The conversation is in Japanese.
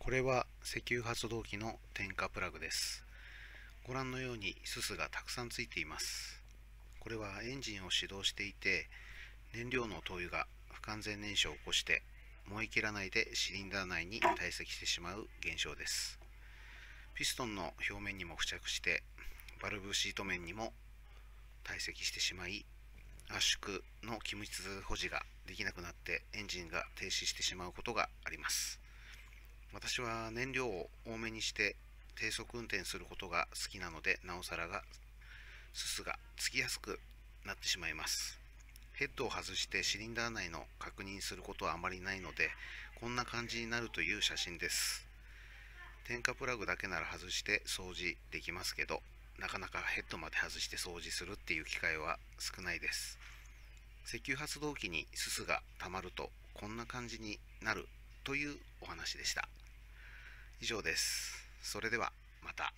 これは石油発動機の点火プラグです。ご覧のようにすすがたくさんついています。これはエンジンを始動していて燃料の灯油が不完全燃焼を起こして燃え切らないでシリンダー内に堆積してしまう現象です。ピストンの表面にも付着してバルブシート面にも堆積してしまい圧縮の気密保持ができなくなってエンジンが停止してしまうことがあります。私は燃料を多めにして低速運転することが好きなのでなおさらがすすがつきやすくなってしまいます。ヘッドを外してシリンダー内の確認することはあまりないのでこんな感じになるという写真です。点火プラグだけなら外して掃除できますけどなかなかヘッドまで外して掃除するっていう機会は少ないです。石油発動機にすすが溜まるとこんな感じになるというお話でした。以上です。それではまた。